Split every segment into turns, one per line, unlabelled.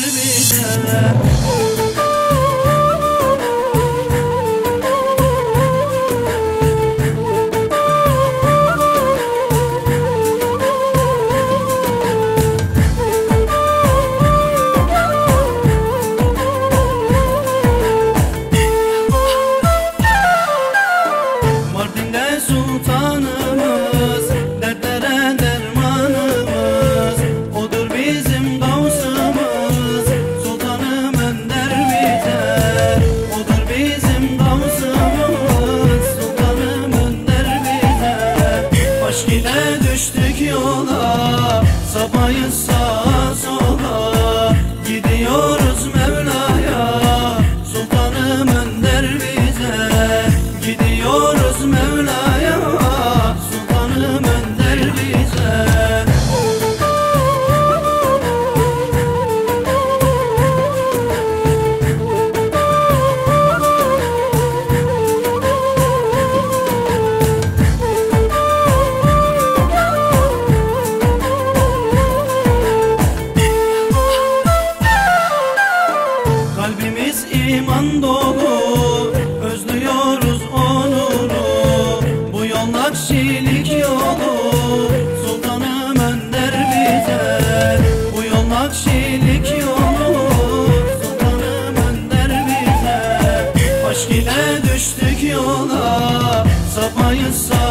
قلبي yola Sabahın sabah Kalbimiz iman dolu Özlüyoruz onuru. Bu yol nakşilik yolu Sultanım önder bize. Bu yol nakşilik yolu Sultanım önder bize. Aşk ile düştük yola Sapayız sağa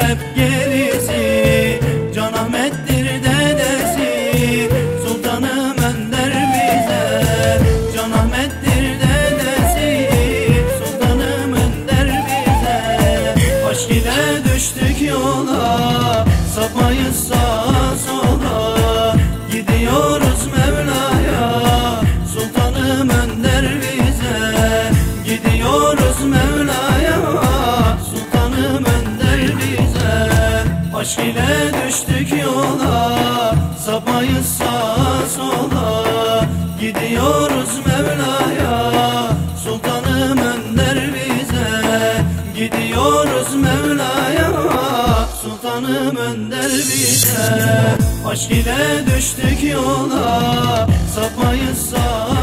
hep gerisi Can Ahmet'tir dedesi. Sultanım önder bize Can Ahmet'tir dedesi. Sultanım önder bize. Aşk ile düştük yola Sapayız sağa sola. Gidiyoruz Mevla'ya Aşk ile düştük yola Sapayız sağa sola. Gidiyoruz Mevla'ya Sultanım önder bize. Gidiyoruz Mevla'ya Sultanım önder bize. Aşk ile düştük yola Sapayız sağa